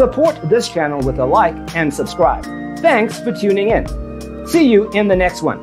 Support this channel with a like and subscribe. Thanks for tuning in. See you in the next one.